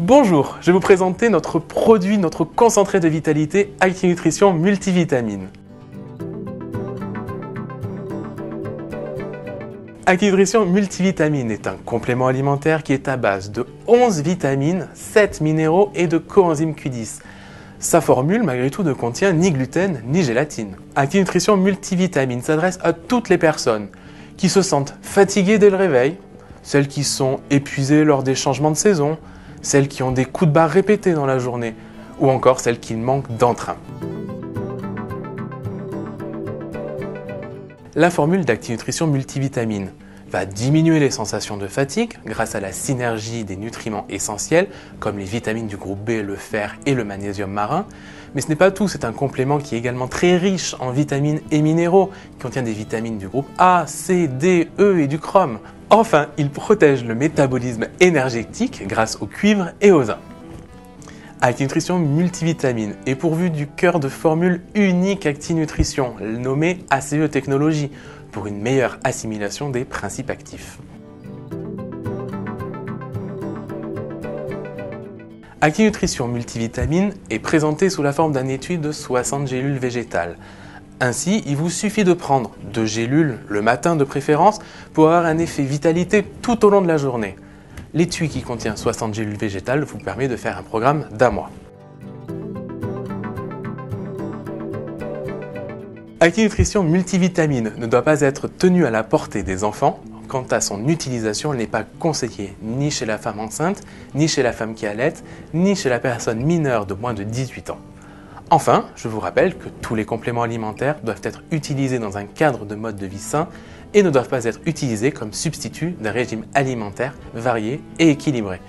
Bonjour, je vais vous présenter notre produit, notre concentré de vitalité ActiNutrition Multivitamine. ActiNutrition Multivitamine est un complément alimentaire qui est à base de 11 vitamines, 7 minéraux et de coenzyme Q10. Sa formule, malgré tout, ne contient ni gluten ni gélatine. ActiNutrition Multivitamine s'adresse à toutes les personnes qui se sentent fatiguées dès le réveil, celles qui sont épuisées lors des changements de saison, celles qui ont des coups de barre répétés dans la journée, ou encore celles qui manquent d'entrain. La formule d'ActiNutrition multivitamine va diminuer les sensations de fatigue grâce à la synergie des nutriments essentiels comme les vitamines du groupe B, le fer et le magnésium marin. Mais ce n'est pas tout, c'est un complément qui est également très riche en vitamines et minéraux, qui contient des vitamines du groupe A, C, D, E et du chrome. Enfin, il protège le métabolisme énergétique grâce au cuivre et au zinc. ActiNutrition multivitamine est pourvu du cœur de formule unique ActiNutrition, nommée ACE Technologie, pour une meilleure assimilation des principes actifs. ActiNutrition multivitamine est présenté sous la forme d'un étui de 60 gélules végétales. Ainsi, il vous suffit de prendre deux gélules le matin de préférence pour avoir un effet vitalité tout au long de la journée. L'étui qui contient 60 gélules végétales vous permet de faire un programme d'un mois. ActiNutrition multivitamine ne doit pas être tenue à la portée des enfants. Quant à son utilisation, elle n'est pas conseillée ni chez la femme enceinte, ni chez la femme qui allait, ni chez la personne mineure de moins de 18 ans. Enfin, je vous rappelle que tous les compléments alimentaires doivent être utilisés dans un cadre de mode de vie sain et ne doivent pas être utilisés comme substitut d'un régime alimentaire varié et équilibré.